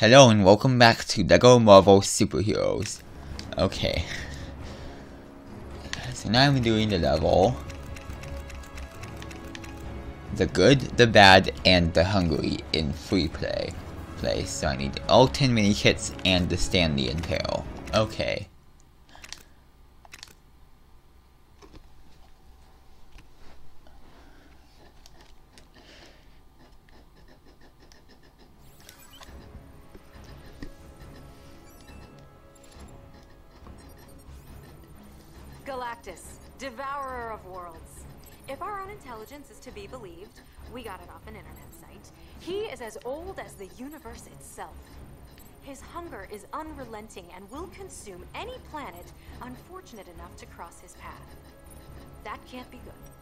Hello and welcome back to LEGO Marvel Superheroes. Okay. So now I'm doing the level. The good, the bad, and the hungry in free play. play. So I need all 10 mini kits and the Stan Lee in Peril. Okay. Galactus, devourer of worlds. If our own intelligence is to be believed, we got it off an internet site, he is as old as the universe itself. His hunger is unrelenting and will consume any planet unfortunate enough to cross his path. That can't be good.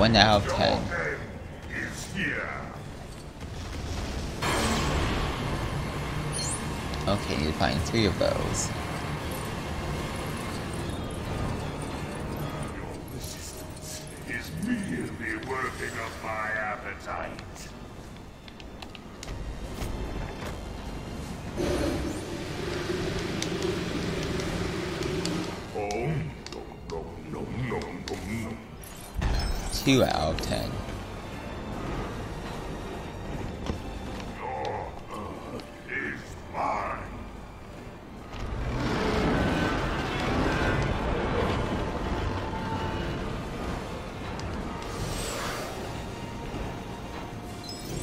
1 out of 10. Your end. Okay, to find 3 of those. 2 out of 10. Your earth is mine.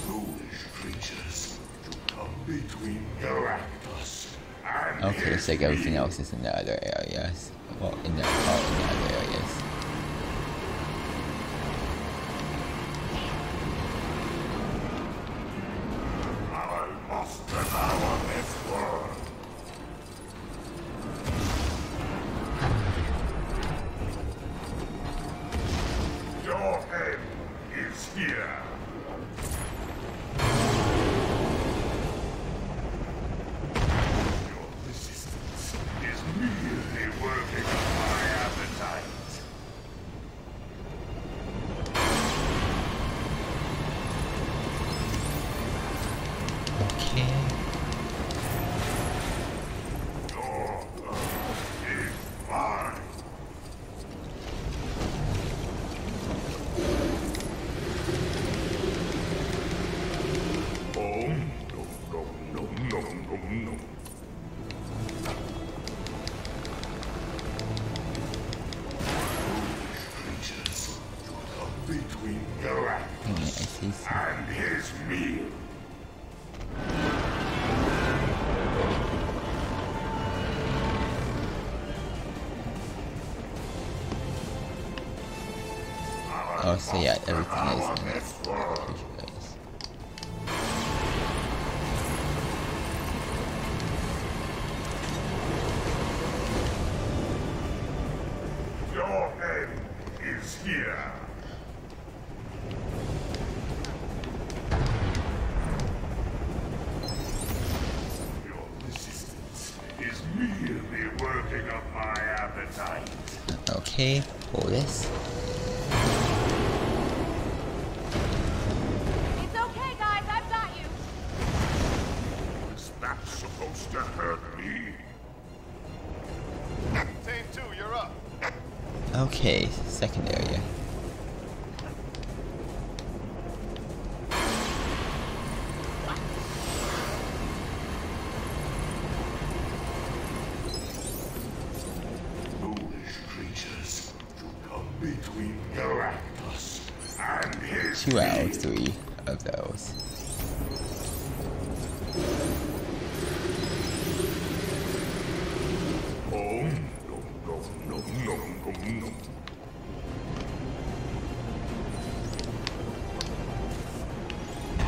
Foolish creatures to come between Galactus and Okay, so like everything else is in the other areas. Well, in the, all in the other areas. between Garak and his meal. Oh, so yeah, everything is in. Your end is here. Okay, pull this. It's okay, guys. I've got you. Is that supposed to hurt me? Team two, you're up. Okay, second area.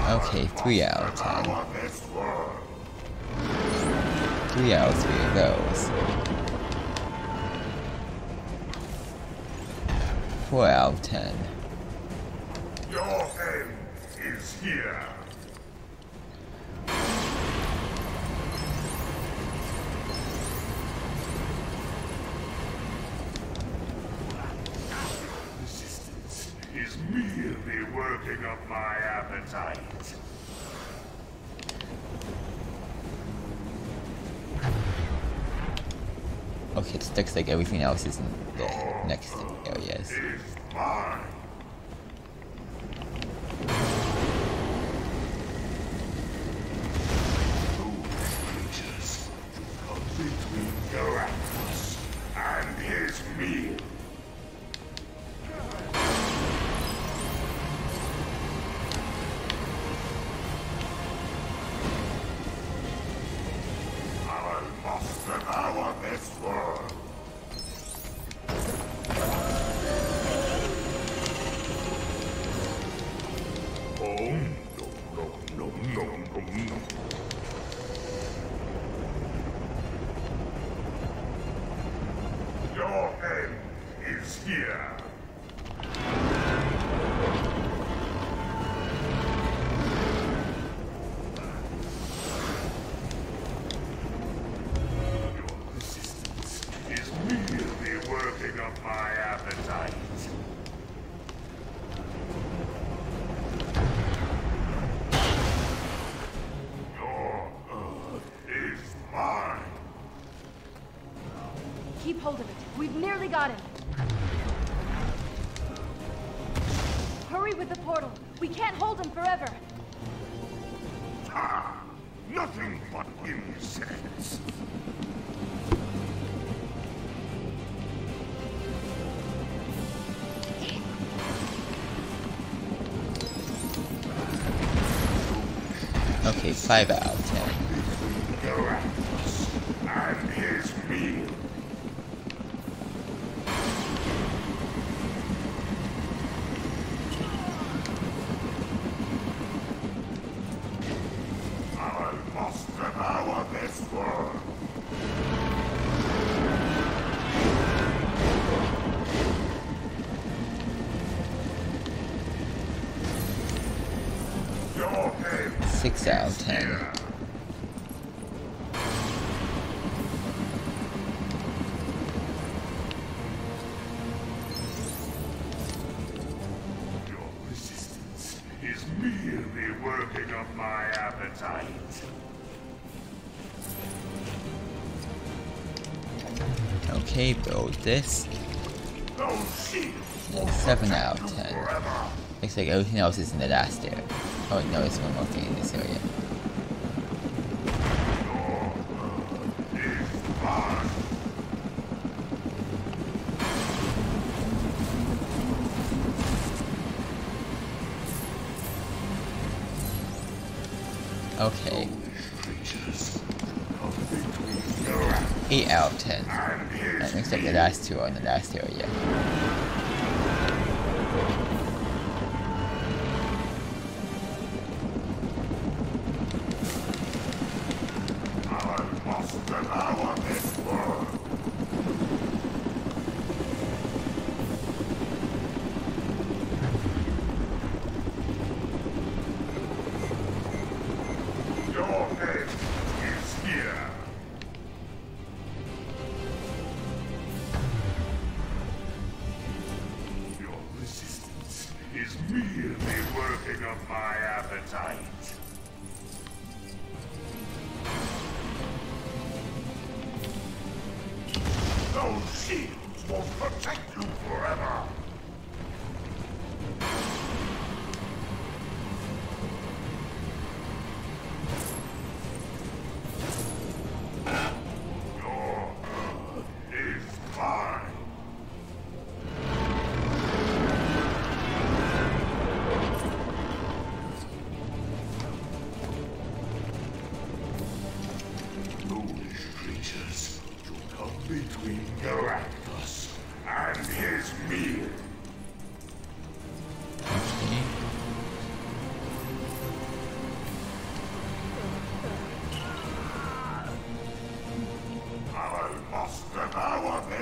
Okay, three out of ten. Our best world. Three out of three of those. Four out of ten. Your end is here. Is merely working up my appetite. Okay, it looks like everything else is in the next areas. Nothing but. Okay, five out of ten. Galactus and his meal. I must devour this world. Your end Six out of ten. Okay, build this. And seven out of ten. Looks like everything else is in the last area. Oh no, it's one more thing in this area. Okay, Creatures come between Galactus eight out of ten. His looks like the last two are in the last area. My appetite.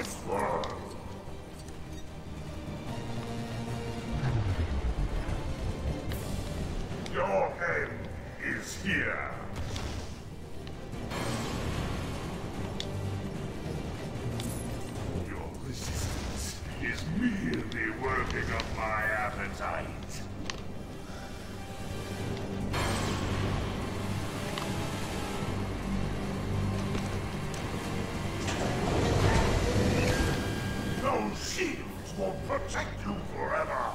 Devour protect you forever.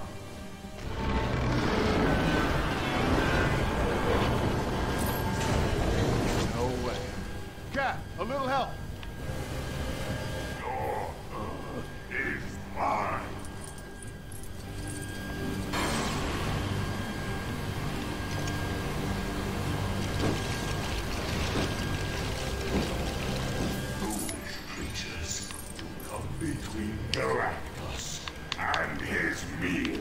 No way. Cat, a little help. Your Earth is mine. Foolish creatures come between Galactus and his meal.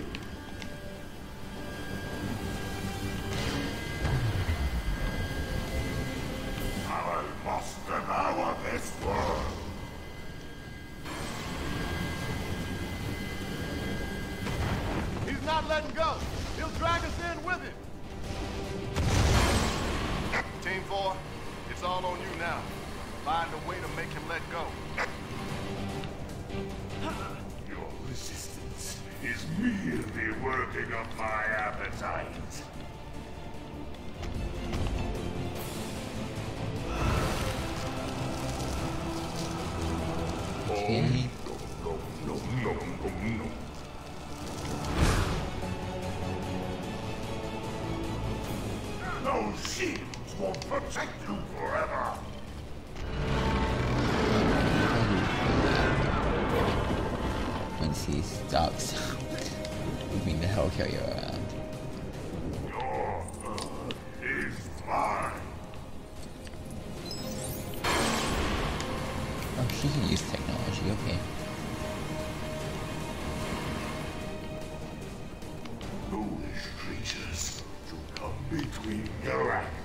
Is merely working up my appetite. Okay. Moving the helicarrier around. Your Earth is mine. Oh, she can use technology, okay. Foolish creatures to come between Galactus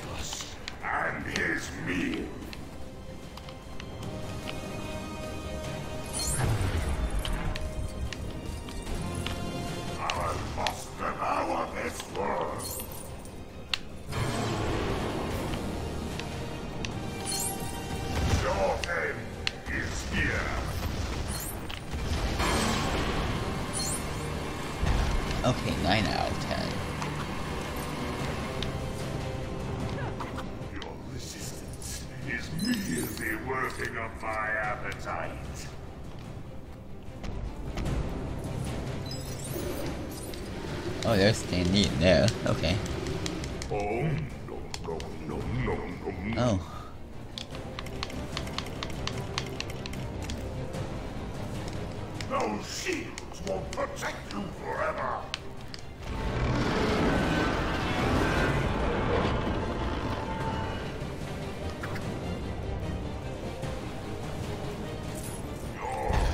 9 out of 10. Your resistance is merely working up my appetite. Oh, there's Stan Lee in there. Okay. Oh, no, no, no, no, no, no. Oh. Those shields will protect you forever.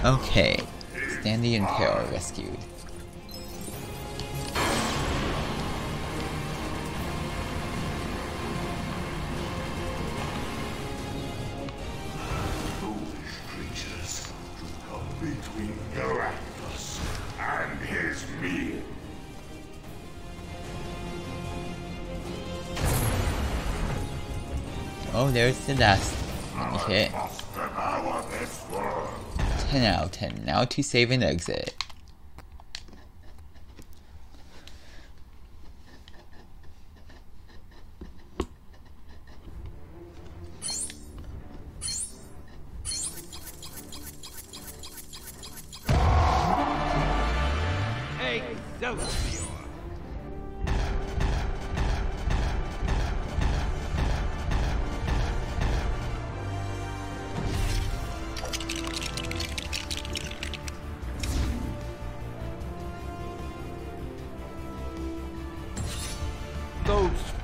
Okay. Stan Lee in Peril rescued. Foolish creatures to come between Galactus and his meal. Oh, there's the mini kit. Ten out, Ten now to save and exit. Hey, those!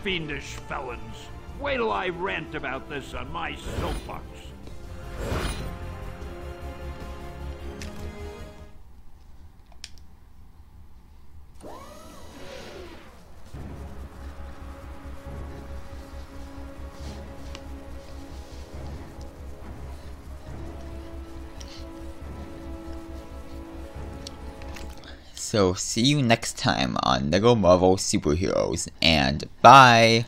Fiendish felons. Wait till I rant about this on my soapbox. So see you next time on LEGO Marvel Superheroes, and bye!